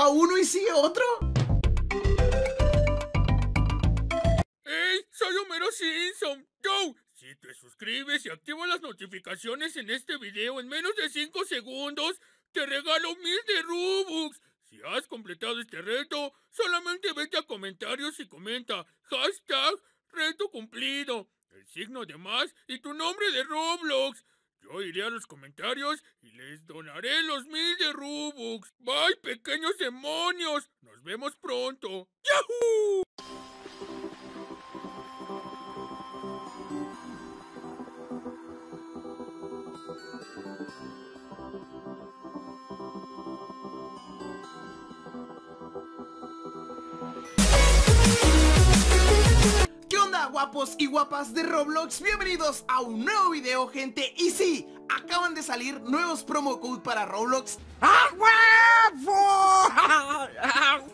va uno y sigue otro. ¡Hey! Soy Homero Simpson. Yo, si te suscribes y activas las notificaciones en este video en menos de 5 segundos, te regalo mil de Robux. Si has completado este reto, solamente vete a comentarios y comenta hashtag reto cumplido, el signo de más y tu nombre de Roblox. Yo iré a los comentarios y les donaré los mil de Robux. Bye, pequeños demonios. Nos vemos pronto. ¡Yahoo! ¿Qué onda guapos y guapas de Roblox? Bienvenidos a un nuevo video gente. Y sí, acaban de salir nuevos promo codes para Roblox.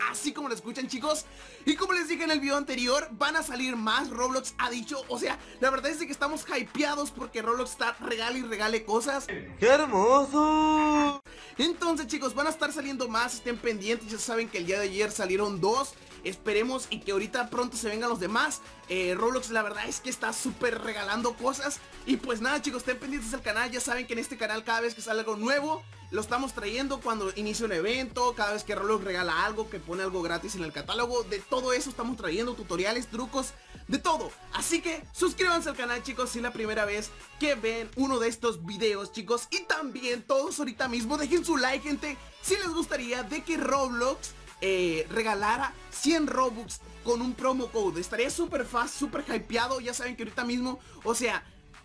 Así como lo escuchan chicos. Y como les dije en el video anterior Van a salir más, Roblox ha dicho. O sea, la verdad es que estamos hypeados Porque Roblox está regale y regale cosas. ¡Qué hermoso! Entonces chicos, van a estar saliendo más Estén pendientes, ya saben que el día de ayer salieron dos Esperemos y que ahorita pronto se vengan los demás. Eh, Roblox la verdad es que está súper regalando cosas. Y pues nada chicos, estén pendientes del canal Ya saben que en este canal cada vez que sale algo nuevo Lo estamos trayendo cuando inicia un evento Cada vez que Roblox regala algo, que pone algo gratis en el catálogo De todo eso estamos trayendo tutoriales, trucos, de todo Así que suscríbanse al canal chicos si es la primera vez que ven uno de estos videos chicos Y también todos ahorita mismo dejen su like gente Si les gustaría de que Roblox eh, regalara 100 Robux con un promo code. Estaría súper fácil, súper hypeado. Ya saben que ahorita mismo, o sea,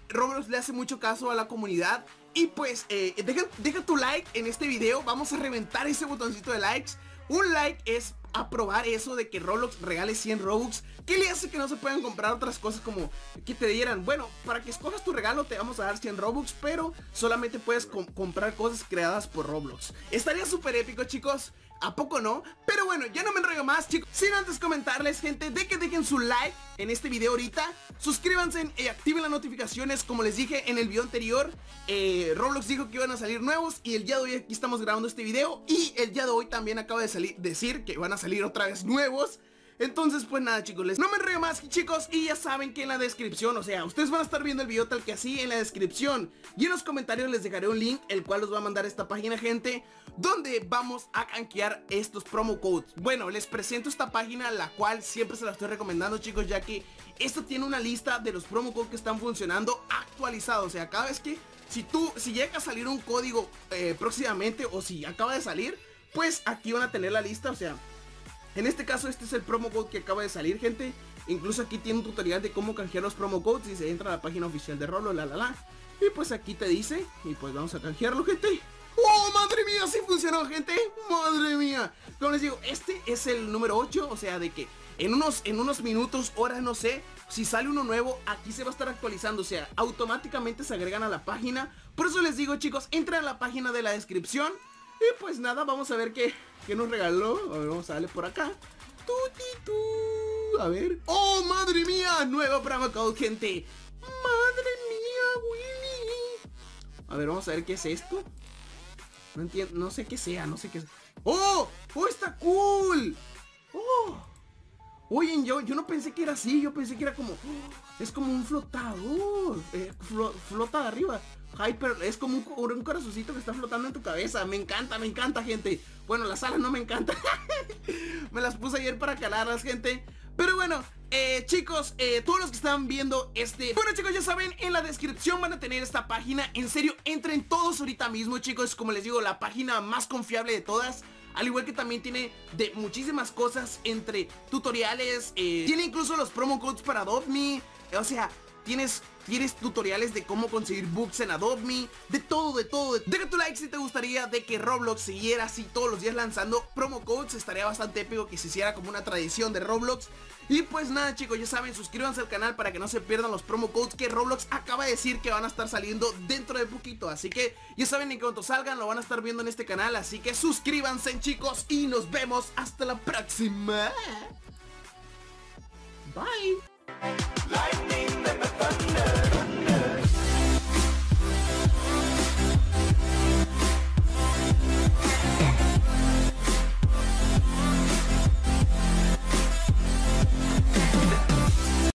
Roblox le hace mucho caso a la comunidad. Y pues, eh, deja, deja tu like en este video. Vamos a reventar ese botoncito de likes. Un like es aprobar eso de que Roblox regale 100 Robux ¿Qué le hace que no se puedan comprar otras cosas como que te dieran? Bueno, para que escojas tu regalo te vamos a dar 100 Robux Pero solamente puedes comprar cosas creadas por Roblox. Estaría súper épico chicos ¿A poco no? Pero bueno, ya no me enrollo más chicos. Sin antes comentarles gente de que dejen su like en este video ahorita. Suscríbanse y activen las notificaciones Como les dije en el video anterior. Eh, Roblox dijo que iban a salir nuevos Y el día de hoy aquí estamos grabando este video. Y el día de hoy también acaba de salir, decir que van a salir otra vez nuevos entonces pues nada chicos, les no me enrollo más chicos Y ya saben que en la descripción, o sea, ustedes van a estar viendo el video tal que así En la descripción. Y en los comentarios les dejaré un link El cual os va a mandar esta página gente Donde vamos a canjear estos promo codes. Bueno, les presento esta página La cual siempre se la estoy recomendando chicos Ya que esto tiene una lista de los promo codes que están funcionando actualizados O sea, cada vez que si tú, si llega a salir un código eh, próximamente O si acaba de salir Pues aquí van a tener la lista, o sea en este caso este es el promo code que acaba de salir gente. Incluso aquí tiene un tutorial de cómo canjear los promo codes. Y se entra a la página oficial de Rolo, la la la. Y pues aquí te dice Y pues vamos a canjearlo gente. ¡Oh, madre mía! ¡Sí funcionó, gente! ¡Madre mía! Como les digo, este es el número 8 O sea, de que en unos, en unos minutos, horas, no sé Si sale uno nuevo, aquí se va a estar actualizando. O sea, automáticamente se agregan a la página. Por eso les digo, chicos, entren a la página de la descripción y pues nada, vamos a ver qué, qué nos regaló. A ver, vamos a darle por acá. A ver. ¡Oh, madre mía! Nuevo promo code, gente. ¡Madre mía, Willy! A ver, vamos a ver qué es esto. No entiendo, no sé qué sea, no sé qué ¡Oh! ¡Oh, está cool! ¡Oh! Oye, yo, yo no pensé que era así, yo pensé que era como... Es como un flotador, eh, flota de arriba. Hyper, es como un, un, corazoncito que está flotando en tu cabeza. Me encanta, me encanta, gente. Bueno, las alas no me encantan. me las puse ayer para calarlas, gente. Pero bueno, eh, chicos, eh, todos los que están viendo este... Bueno, chicos, ya saben, en la descripción van a tener esta página. En serio, entren todos ahorita mismo, chicos. Como les digo, la página más confiable de todas. Al igual que también tiene de muchísimas cosas entre tutoriales. Eh, tiene incluso los promo codes para Adopt. O sea, tienes Tienes tutoriales de cómo conseguir bugs en Adobe Me De todo, de todo Deja tu like si te gustaría de que Roblox siguiera así todos los días lanzando promo codes Estaría bastante épico que se hiciera como una tradición de Roblox. Y pues nada chicos, ya saben, suscríbanse al canal para que no se pierdan los promo codes que Roblox acaba de decir que van a estar saliendo dentro de poquito. Así que ya saben en cuanto salgan lo van a estar viendo en este canal. Así que suscríbanse chicos y nos vemos. Hasta la próxima. Bye